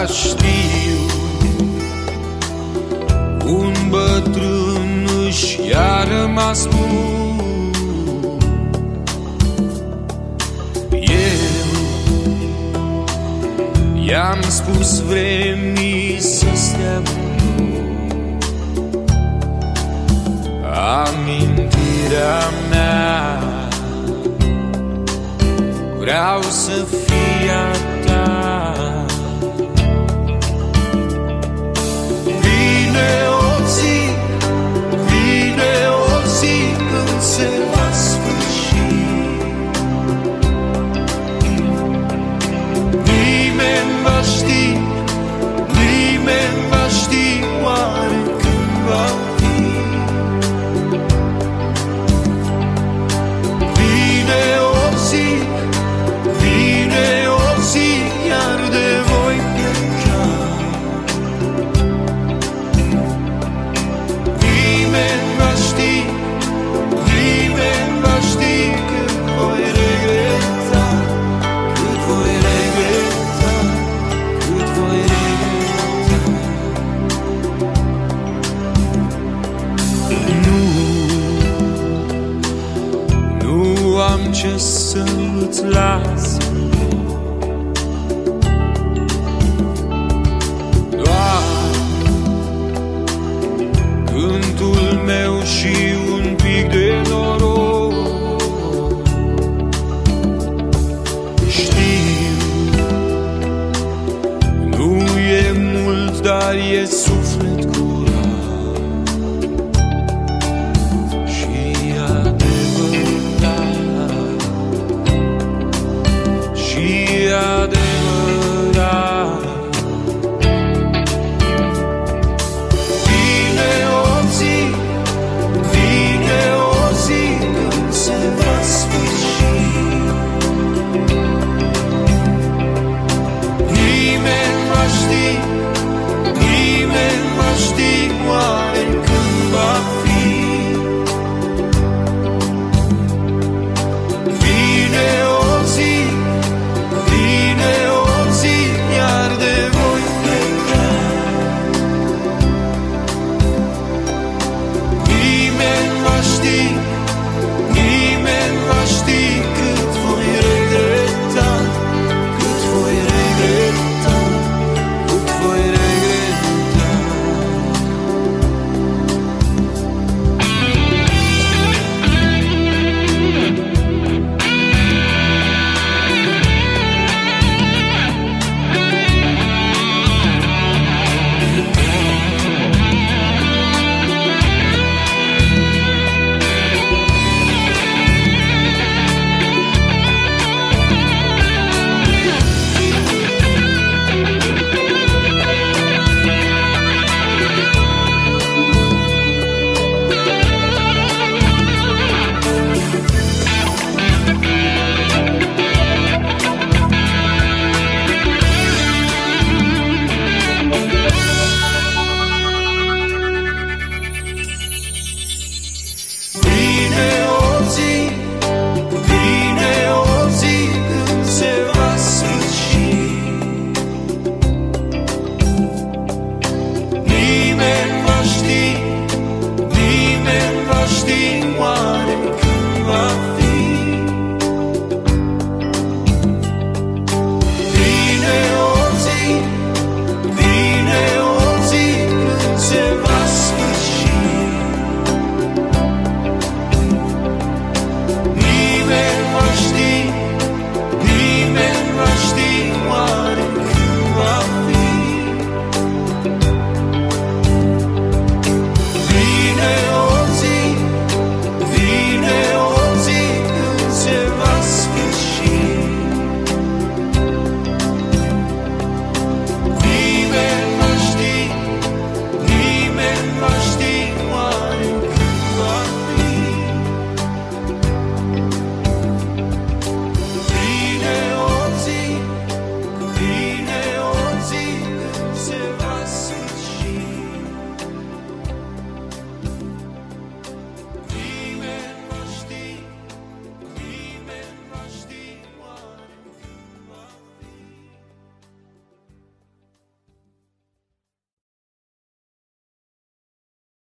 Dar știu Un bătrân își i-a rămas bun Eu I-am spus vremii să stea cu Amintirea mea Vreau să fie ce să îți las. Doar cântul meu și un pic de noroc. Știu, nu e mult, dar e suflet Și